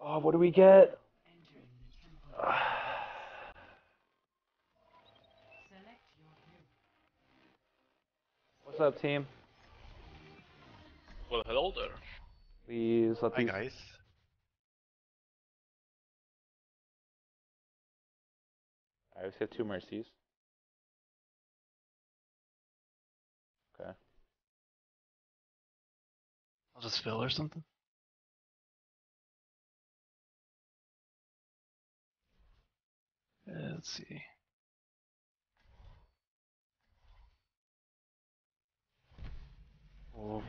Oh, what do we get? What's up, team? Well, hello there. Please let Hi these. guys. I just have two mercies. Okay. I'll just fill or something. Uh, let's see. Oh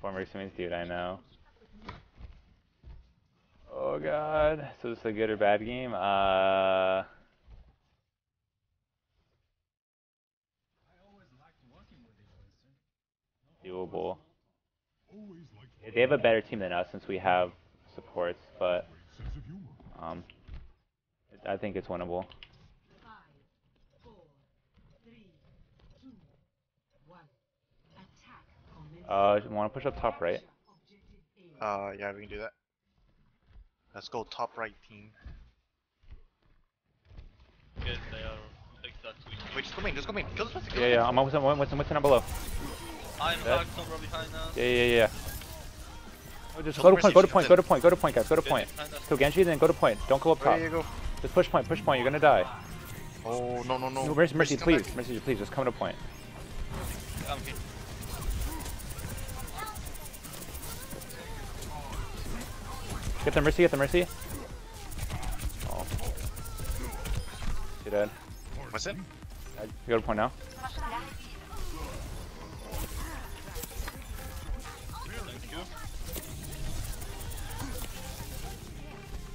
Former Simmons, dude, I know. Oh god. So this is a good or bad game? Uh doable. They have a better team than us since we have supports, but um I think it's winnable. Uh wanna push up top right? Uh, yeah, we can do that. Let's go top right team. Yes, they are exactly. Wait, just go main, just go main. Kill this person. Yeah, yeah, I'm almost what's what's what's down below. I'm Dead. hacked somewhere behind us. Yeah, yeah, yeah. Oh, just Kill go to point, go to point, go to point, go to point, guys, go to point. behind us. Kill Genji, then go to point. Don't go up top. There you go. Just push point, push point, you're gonna die. Oh no no no. No, Mercy, Mercy, please. Mercy, please, just come to point. I'm here. Get the Mercy, get the Mercy. Oh. You're dead. What's it? You go to point now.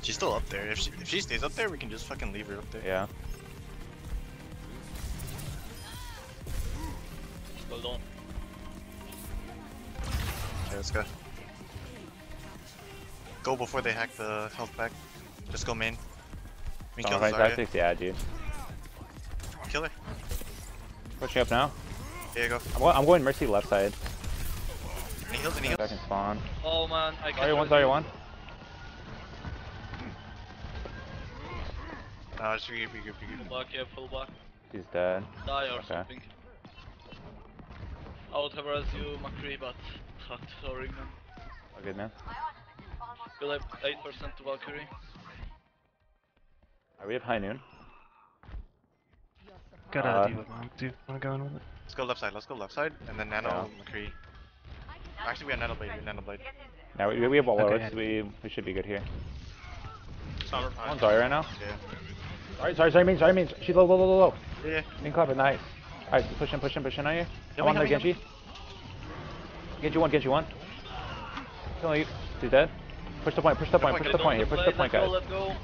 She's still up there. If she if she stays up there, we can just fucking leave her up there. Yeah. Hold on. Okay, let's go. Go before they hack the health back. Just go main. We can kill right, this Zarya. six, yeah, dude. Kill her. Pushing up now. There you go. I'm, go I'm going Mercy left side. Any heals? Any Back heals? and spawn. Oh man, I can't. Zarya one, resist. Zarya one. Uh, just regroup, regroup, regroup. Full back, yeah, full back. She's dead. Die or Okay. something. I would have as you, McCree, but fucked, sorry man. All good, man. We'll have 8% to Valkyrie. Are we at high noon? Got Uh, a deal with mom. Do you wanna go in with it? Let's go left side. Let's go left side, and then Nano, Yeah. McCree. Actually, we have Nano Blade. We have Nano Blade. Now we, we have all Okay. okay. we we should be good here. Summer. I'm on Zarya right now. Yeah. Sorry, sorry, sorry, means, sorry, means. She's low, low, low, low, low. Yeah. yeah. Main clever, nice. Alright, push in, push in, push in on you. Yeah, I'm on we there, have- we Genji. Genji one, Genji one. Killing you. He's dead. Push the point, push the point, point, push the point here, push the point, let's guys. go, let's go.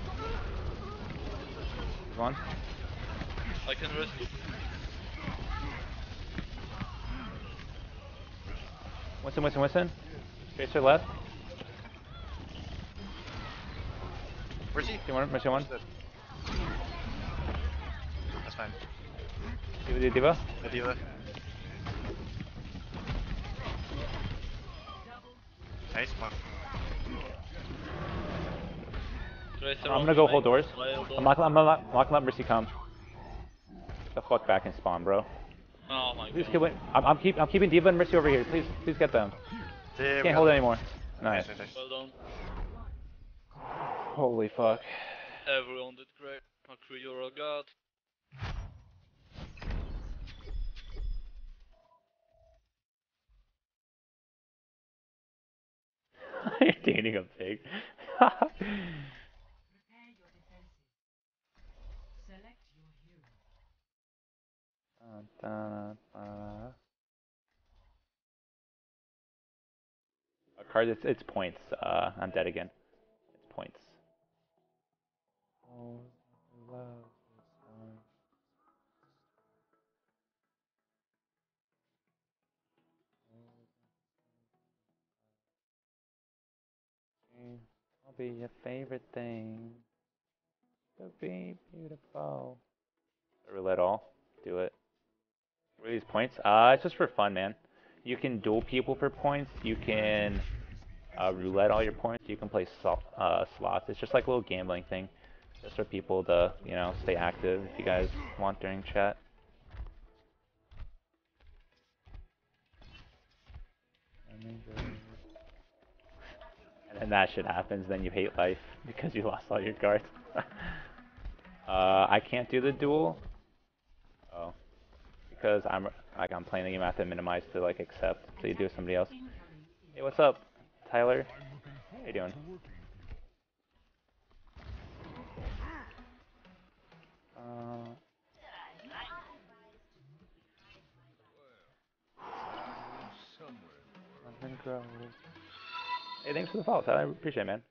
He's one. I can rest you. Winston, Winston, Winston. Tracer left. Where's he? See one, Mercy one. That's fine. D.Va, D.Va, D.Va. The D.Va. Nice. Well, Tracer I'm gonna go hold doors. I'm not, I'm not, I'm not gonna let Mercy come. Get the fuck back and spawn, bro. Oh my Please god. keep. I'm, I'm keep, I'm keeping D.Va and Mercy over here. Please, please get them. there Can't go. hold it anymore. Nice. Nice, nice, nice. Well done. Holy fuck. Everyone did great. McCree, you're a god. You're dating a pig. Dun, dun, dun. A card, it's, it's points. Uh, I'm dead again. It's points. Love is gone. I'll be your favorite thing. To be beautiful. Roulette all. Do it. What are these points? Uh, it's just for fun, man. You can duel people for points. You can uh, roulette all your points. You can play sol- uh, slots. It's just like a little gambling thing, just for people to, you know, stay active if you guys want during chat. And then that shit happens, then you hate life because you lost all your cards. uh, I can't do the duel. Oh, because I'm like I'm playing the game. I have to minimize to like accept. So you do with somebody else. Hey, what's up, Tyler? How you doing? Uh, Hey, thanks for the follow, Tyler. I appreciate it, man.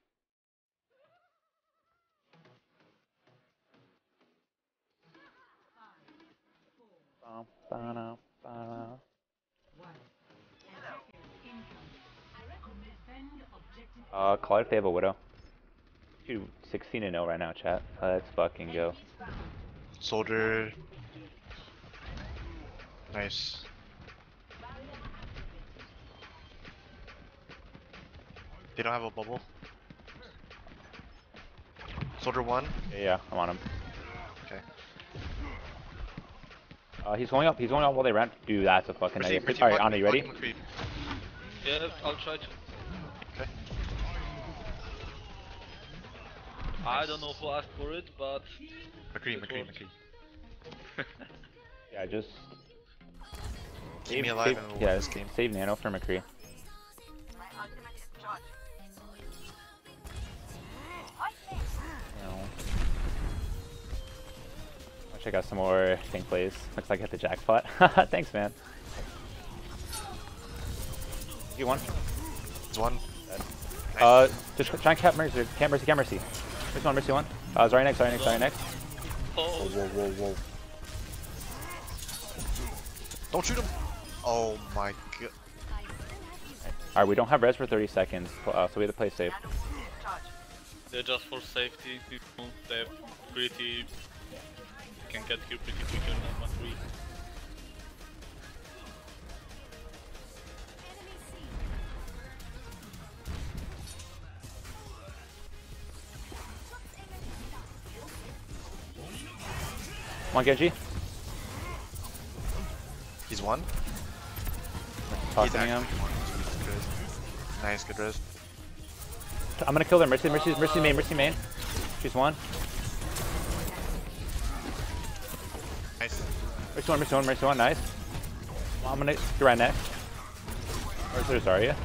Uh, call it if they have a widow. Dude, 16 and 0 right now, chat. Let's fucking go. Soldier. Nice. They don't have a bubble. Soldier one. Yeah, yeah, I'm on him. Okay. Uh, he's going up. He's going up while they ramp. Dude, that's a fucking Mercy, idea. Mercy, Alright, block Ana, you ready? me, Yeah, I'll try to. Okay. I don't know who asked for it, but McCree, Good McCree, work. McCree. Yeah, just Keep me save- alive save- and we'll yeah, win this game. Save Nano for McCree. Check out some more thing plays. Looks like I hit the jackpot. Thanks, man. You won? It's one. Nice. Uh, just try and cap mercy, cap mercy, cap mercy. Mercy one, mercy one. Uh, sorry next, sorry next, sorry next. oh, whoa, whoa, whoa. Don't shoot him! Oh my god. Alright, we don't have res for 30 seconds, uh, so we have to play safe. they're just for safety. They're pretty. Can get you pretty quicker than McCree. Come on, Genji. He's one. Talking He's to him. one. Nice, good res. I'm gonna kill them. Mercy, Mercy, Mercy main, Mercy main. She's one. One, Mercy one, Mercy one. Nice. I'm gonna do right next. Where's there's Zarya?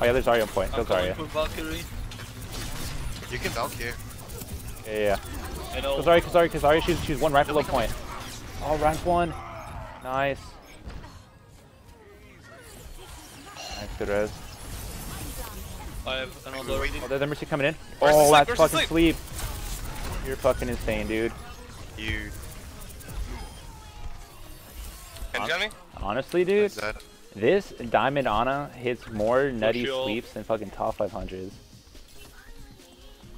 Oh yeah, there's Zarya on point. Kill Zarya. Valkyrie. You can Valk here. Yeah, yeah. yeah. I know. Kill Zarya, kill Zarya, kill Zarya. She's, she's one right below point. Oh, rank one. Nice. Nice, good res. I have another. Oh, there's Mercy coming in. Oh, sleep? that's Where's the fucking sleep. You're fucking insane, dude. You. Can you? Honestly, dude, this Diamond Ana hits more nutty sure. sleeps than fucking top 500s.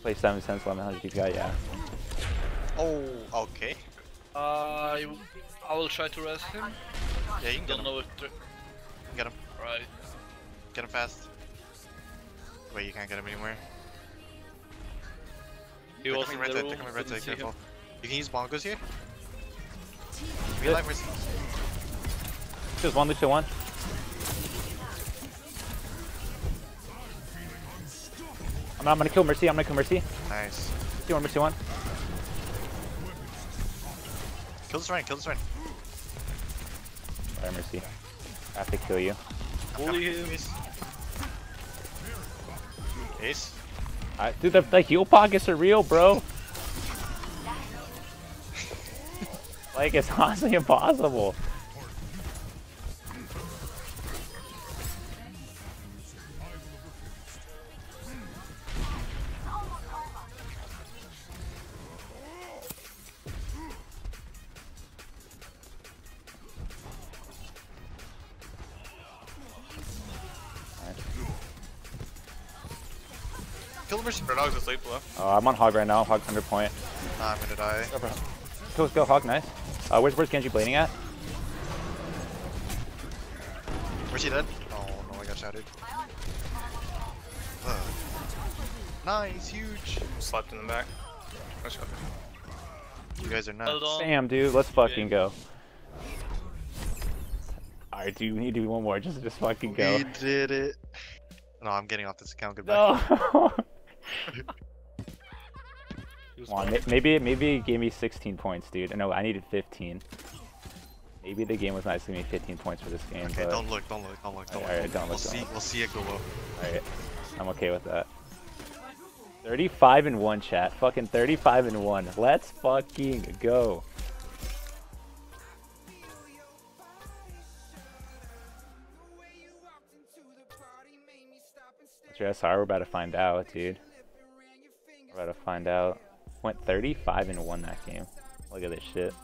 Play 7 cents, 1100 DPI, yeah. Oh, okay. I I will try to rest him. Yeah, you can get Don't him. know if. Get him. Right. Get him fast. Wait, you can't get him anywhere. He They're was coming in right the room. they're coming right didn't see him. careful. You can use bongos here. Be Good. Just one, Lucio one. I'm, I'm gonna kill Mercy, I'm gonna kill Mercy. Nice. Mercy one, Mercy one. Kill this Ryan, kill this Ryan. Sorry, Mercy. I have to kill you. Bully him. Ace. I, dude, the, the heal pockets are real, bro. like, it's honestly impossible. Kill the Mercy. Dog's asleep, though. Oh, I'm on Hog right now. Hog's 100 point. Nah, I'm gonna die. Go, for- go, let's go, Hog. Nice. Uh, where's where's Genji blading at? Where's he dead? Oh no, I got shouted. Ugh. Nice, huge. Slapped in the back. Nice shot. You guys are nuts. Well. Damn, dude. Let's fucking go. Alright, dude. We need to do one more. Just just fucking go. We did it. No, I'm getting off this account. Goodbye. No. He was Come on, maybe maybe it gave me 16 points, dude. No, I needed 15. Maybe the game was nice to give me 15 points for this game, Okay, but don't look, don't look, don't look, don't Alright, look. don't look. we'll don't see, look. we'll see it go low. alright, I'm okay with that. 35 and one, chat. Fucking 35 and one. Let's fucking go. JSR, we're about to find out, dude. To find out. Went 35 and one that game. Look at this shit.